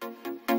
どうぞ。